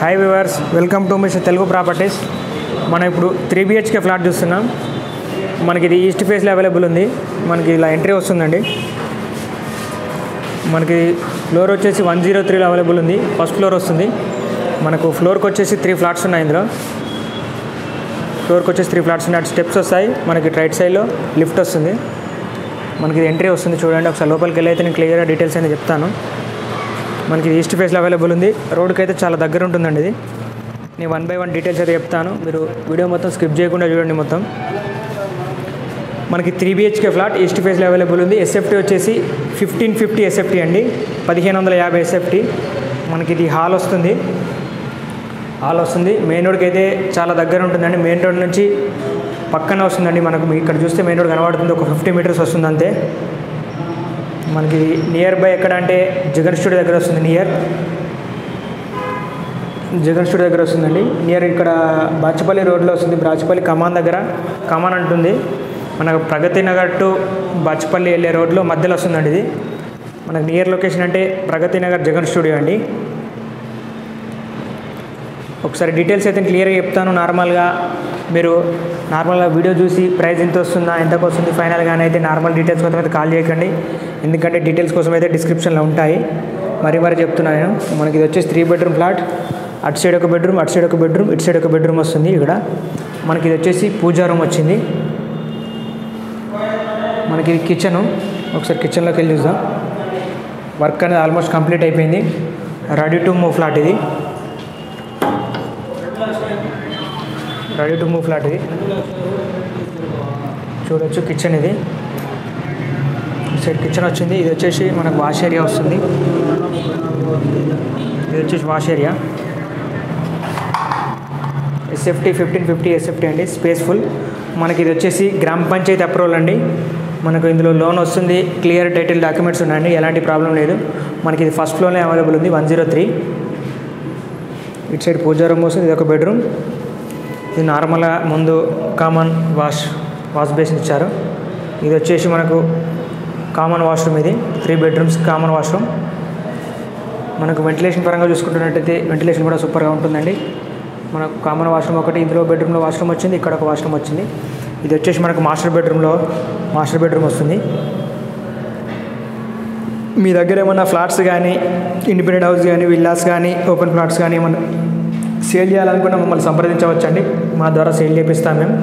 Hi viewers welcome to mister Telugu properties మనం ఇప్పుడు three BHK flat చూస్తున్నాం. మనకి ఇది ఈస్ట్ ఫేస్లో అవైలబుల్ ఉంది. మనకి ఇలా ఎంట్రీ వస్తుందండి. మనకి ఫ్లోర్ వచ్చేసి వన్ జీరో త్రీలో అవైలబుల్ ఉంది. ఫస్ట్ ఫ్లోర్ వస్తుంది. మనకు ఫ్లోర్కి వచ్చేసి త్రీ ఫ్లాట్స్ ఉన్నాయి ఇందులో. ఫ్లోర్కి వచ్చేసి త్రీ ఫ్లాట్స్ ఉన్నాయి. అటు స్టెప్స్ వస్తాయి. మనకి రైట్ సైడ్లో లిఫ్ట్ వస్తుంది. మనకి ఇది ఎంట్రీ వస్తుంది. చూడండి. ఒకసారి లోపలికి వెళ్ళి అయితే నేను క్లియర్గా డీటెయిల్స్ అనేది చెప్తాను. మనకి ఈస్ట్ ఫేస్లో అవైలబుల్ ఉంది. రోడ్కి అయితే చాలా దగ్గర ఉంటుందండి ఇది. నేను వన్ బై వన్ డీటెయిల్స్ అయితే చెప్తాను. మీరు వీడియో మొత్తం స్కిప్ చేయకుండా చూడండి మొత్తం. మనకి త్రీ బిహెచ్కే ఫ్లాట్ ఈస్ట్ ఫేస్లో అవైలబుల్ ఉంది. ఎస్ఎఫ్టీ వచ్చేసి ఫిఫ్టీన్ ఫిఫ్టీ ఎస్ఎఫ్టీ అండి. పదిహేను వందల యాభై ఎస్ఎఫ్టీ మనకి ఇది హాల్ వస్తుంది. హాల్ వస్తుంది. మెయిన్ రోడ్కి అయితే చాలా దగ్గర ఉంటుందండి. మెయిన్ రోడ్ నుంచి పక్కన వస్తుందండి మనకు. ఇక్కడ చూస్తే మెయిన్ రోడ్ కనబడుతుంది. ఒక ఫిఫ్టీ మీటర్స్ వస్తుంది అంతే మనకి నియర్ బై ఎక్కడ అంటే జగన్ స్టూడియో దగ్గర వస్తుంది నియర్ జగన్ స్టూడియో దగ్గర వస్తుందండి. నియర్ ఇక్కడ బాచపల్లి రోడ్లో వస్తుంది బాచుపల్లి కమాన్ దగ్గర. కమాన్ అంటుంది. మనకు ప్రగతి నగర్ టు బాచపల్లి వెళ్ళే రోడ్లో మధ్యలో వస్తుందండి ఇది. మనకు నియర్ లొకేషన్ అంటే ప్రగతి నగర్ జగన్ స్టూడియో అండి. ఒకసారి డీటెయిల్స్ అయితే క్లియర్గా చెప్తాను. నార్మల్గా మీరు నార్మల్గా వీడియో చూసి ప్రైస్ ఎంత వస్తుందా ఎంతకు వస్తుంది ఫైనల్గా అయితే నార్మల్ డీటెయిల్స్ కోసం అయితే కాల్ చేయకండి. ఎందుకంటే డీటెయిల్స్ కోసం అయితే డిస్క్రిప్షన్లో ఉంటాయి. మరి మరి చెప్తున్నాను నేను. మనకి ఇది వచ్చేసి త్రీ బెడ్రూమ్ ఫ్లాట్ అటు సైడ్ ఒక బెడ్రూమ్ అటు సైడ్ ఒక బెడ్రూమ్ ఇటు సైడ్ ఒక బెడ్రూమ్ వస్తుంది ఇక్కడ. మనకి ఇది వచ్చేసి పూజా రూమ్ వచ్చింది. మనకి ఇది కిచెను ఒకసారి కిచెన్లోకి వెళ్ళి చూద్దాం. వర్క్ అనేది ఆల్మోస్ట్ కంప్లీట్ అయిపోయింది. రెడీ టు మూవ్ ఫ్లాట్ ఇది. రెడీ టు మూవ్ ఫ్లాట్ ఇది. చూడొచ్చు కిచెన్ ఇది. సైడ్ కిచెన్ వచ్చింది. ఇది వచ్చేసి మనకు వాష్ ఏరియా వస్తుంది. ఇది వచ్చేసి wash area SFT fifteen fifty SFT అండి. స్పేస్ఫుల్ మనకి ఇది వచ్చేసి గ్రామ పంచాయతీ అప్రూవల్ అండి. మనకు ఇందులో లోన్ వస్తుంది. క్లియర్ టైటిల్ డాక్యుమెంట్స్ ఉన్నాయండి. ఎలాంటి ప్రాబ్లం లేదు. మనకి ఇది ఫస్ట్ ఫ్లోర్లో అవైలబుల్ ఉంది. వన్ జీరో త్రీ ఇటు సైడ్ పూజా రూమ్ వస్తుంది. ఇది ఒక బెడ్రూమ్ ఇది నార్మల్గా ముందు కామన్ వాష్ వాష్ బేసిన్ ఇచ్చారు. ఇది వచ్చేసి మనకు కామన్ వాష్రూమ్ ఇది. త్రీ బెడ్రూమ్స్ కామన్ వాష్రూమ్ మనకు వెంటిలేషన్ పరంగా చూసుకుంటున్నట్టయితే వెంటిలేషన్ కూడా సూపర్గా ఉంటుందండి. మనకు కామన్ వాష్రూమ్ ఒకటి ఇందులో బెడ్రూమ్లో వాష్రూమ్ వచ్చింది ఇక్కడ ఒక వాష్రూమ్ వచ్చింది. ఇది వచ్చేసి మనకు మాస్టర్ బెడ్రూమ్లో మాస్టర్ బెడ్రూమ్ వస్తుంది. మీ దగ్గర ఏమన్నా ఫ్లాట్స్ కానీ ఇండిపెండెంట్ హౌస్ కానీ విల్లాస్ కానీ ఓపెన్ ఫ్లాట్స్ కానీ ఏమన్నా సేల్ చేయాలనుకున్న మమ్మల్ని సంప్రదించవచ్చండి. మా ద్వారా సేల్ చేపిస్తాం మేము.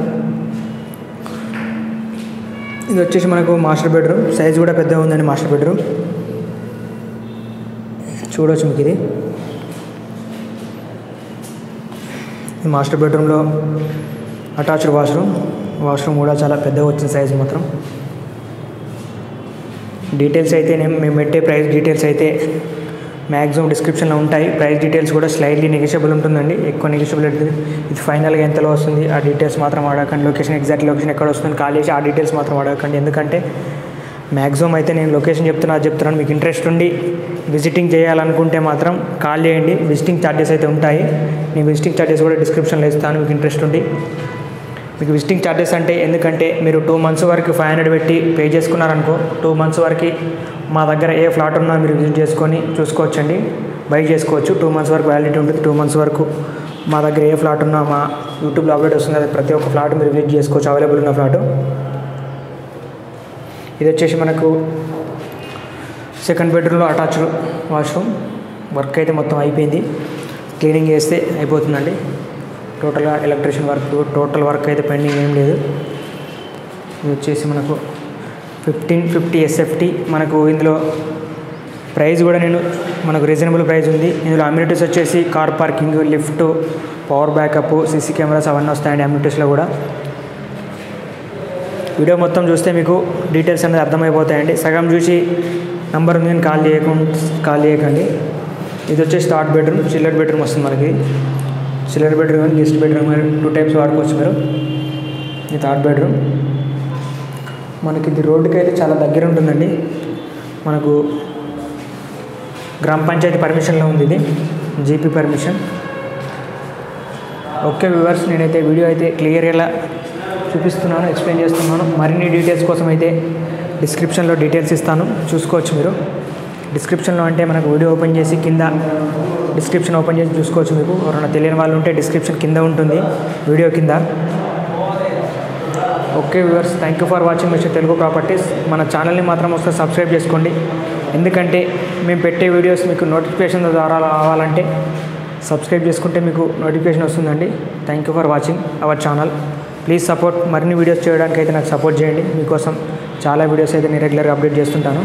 ఇది వచ్చేసి మనకు మాస్టర్ బెడ్రూమ్. సైజ్ కూడా పెద్దగా ఉందండి మాస్టర్ బెడ్రూమ్. చూడవచ్చు మీకు ఇది. మాస్టర్ బెడ్రూమ్లో అటాచ్డ్ వాష్రూమ్. వాష్రూమ్ కూడా చాలా పెద్దగా వచ్చింది సైజ్ మాత్రం. డీటెయిల్స్ అయితే నేను మేము పెట్టే ప్రైస్ డీటెయిల్స్ అయితే మ్యాక్సిమం డిస్క్రిప్షన్లో ఉంటాయి. ప్రైస్ డీటెయిల్స్ కూడా స్లైడ్లీ నెగిషియబుల్ ఉంటుందండి. ఎక్కువ నెగిషియబుల్ ఉంటుంది ఇది ఫైనల్గా ఎంతలో వస్తుంది ఆ డీటెయిల్స్ మాత్రం అడగకండి. లొకేషన్ ఎగ్జాక్ట్ లొకేషన్ ఎక్కడ వస్తుంది కాల్ చేసి ఆ డీటెయిల్స్ మాత్రం అడగకండి. ఎందుకంటే మ్యాక్సిమం అయితే నేను లొకేషన్ చెప్తున్నా చెప్తున్నాను. మీకు ఇంట్రెస్ట్ ఉండి విజిటింగ్ చేయాలనుకుంటే మాత్రం కాల్ చేయండి. విజిటింగ్ ఛార్జెస్ అయితే ఉంటాయి. నేను విజిటింగ్ ఛార్జెస్ కూడా డిస్క్రిప్షన్లో ఇస్తాను. మీకు ఇంట్రెస్ట్ ఉండి. మీకు విజిటింగ్ ఛార్జెస్ అంటే ఎందుకంటే మీరు టూ మంత్స్ వరకు ఫైవ్ హండ్రెడ్ పెట్టి పే చేసుకున్నారనుకో టూ మంత్స్ వరకు మా దగ్గర ఏ ఫ్లాట్ ఉన్నా మీరు విజిట్ చేసుకొని చూసుకోవచ్చండి. బై చేసుకోవచ్చు. టూ మంత్స్ వరకు వ్యాలిడిటీ ఉంటుంది. టూ మంత్స్ వరకు మా దగ్గర ఏ ఫ్లాట్ ఉన్నా మా యూట్యూబ్లో అప్డేట్ వస్తుంది. అది ప్రతి ఒక్క ఫ్లాట్ మీరు విజిట్ చేసుకోవచ్చు. అవైలబుల్ ఉన్న ఫ్లాట్. ఇది వచ్చేసి మనకు సెకండ్ బెడ్రూమ్లో అటాచ్డ్ వాష్రూమ్ వర్క్ అయితే మొత్తం అయిపోయింది. క్లీనింగ్ చేస్తే అయిపోతుందండి. టోటల్గా ఎలక్ట్రిషియన్ వర్క్ టోటల్ వర్క్ అయితే పెండింగ్ ఏం లేదు. ఇది వచ్చేసి మనకు ఫిఫ్టీన్ ఫిఫ్టీ ఎస్ఎఫ్టీ మనకు ఇందులో ప్రైస్ కూడా నేను మనకు రీజనబుల్ ప్రైస్ ఉంది. ఇందులో అమ్యూనిటీస్ వచ్చేసి car parking lift power backup CC cameras అవన్నీ వస్తాయండి అమ్యూనిటీస్లో కూడా. వీడియో మొత్తం చూస్తే మీకు డీటెయిల్స్ అనేది అర్థమైపోతాయండి. సగం చూసి నంబర్ ఉంది కాల్ చేయకుండా కాల్ చేయకండి. ఇది వచ్చేసి థర్డ్ బెడ్రూమ్ చిల్లర్ బెడ్రూమ్ వస్తుంది మనకి. చిల్లర్ బెడ్రూమ్ అని లిస్ట్ బెడ్రూమ్ టూ టైప్స్ వాడుకోవచ్చు మీరు. ఇది థర్డ్ బెడ్రూమ్. మనకి ఇది రోడ్డుకి అయితే చాలా దగ్గర ఉంటుందండి మనకు గ్రామ పంచాయతీ పర్మిషన్లో ఉంది ఇది జీపీ పర్మిషన్. ఓకే వ్యూవర్స్ నేనైతే వీడియో అయితే క్లియర్గా చూపిస్తున్నాను ఎక్స్ప్లెయిన్ చేస్తున్నాను. మరిన్ని డీటెయిల్స్ కోసం అయితే డిస్క్రిప్షన్లో డీటెయిల్స్ ఇస్తాను చూసుకోవచ్చు మీరు. డిస్క్రిప్షన్లో అంటే మనకు వీడియో ఓపెన్ చేసి కింద డిస్క్రిప్షన్ ఓపెన్ చేసి చూసుకోవచ్చు మీకు. ఎవరైనా తెలియని వాళ్ళు ఉంటే డిస్క్రిప్షన్ కింద ఉంటుంది వీడియో కింద. Okay viewers thank you for watching mister Telugu properties మన ఛానల్ని మాత్రం ఒకసారి సబ్స్క్రైబ్ చేసుకోండి. ఎందుకంటే మేము పెట్టే వీడియోస్ మీకు నోటిఫికేషన్ ద్వారా రావాలంటే సబ్స్క్రైబ్ చేసుకుంటే మీకు నోటిఫికేషన్ వస్తుందండి. Thank you for watching our channel please support మరిన్ని వీడియోస్ చేయడానికి అయితే నాకు సపోర్ట్ చేయండి. మీకోసం చాలా వీడియోస్ అయితే నేను రెగ్యులర్గా అప్డేట్ చేస్తుంటాను.